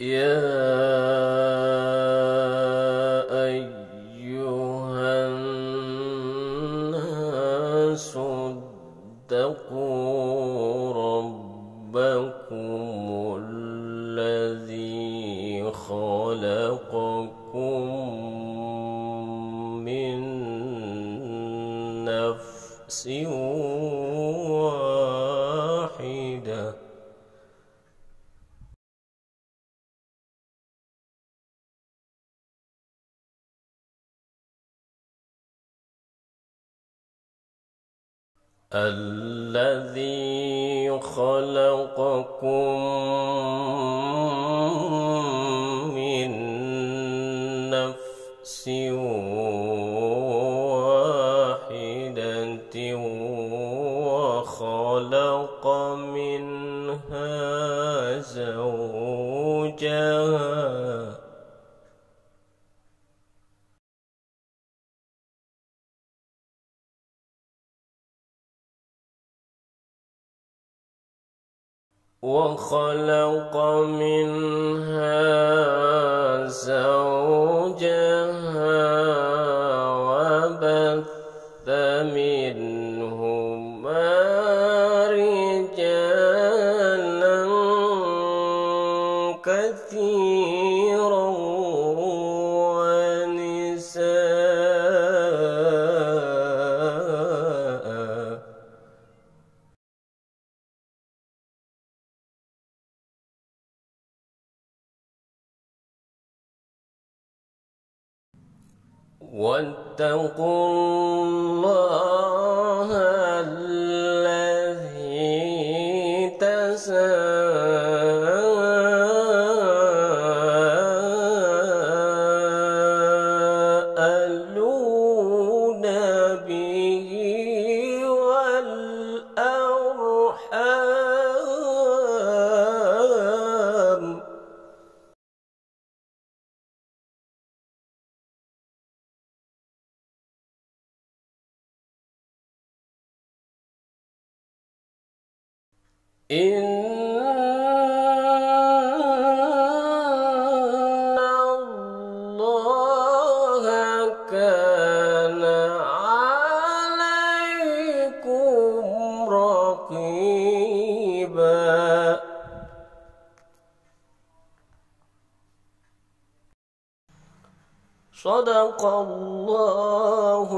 يا أيها الناس اتقوا ربكم الذي خلقكم من نفس واحدة. الذي خلقكم من نفس واحدة وخلق منها زوجها وخلق منها زوجها وبث منهما رجالا كثيرا. واتقوا الله الذي تساءلون به إن الله كان عليكم رقيبا صدق الله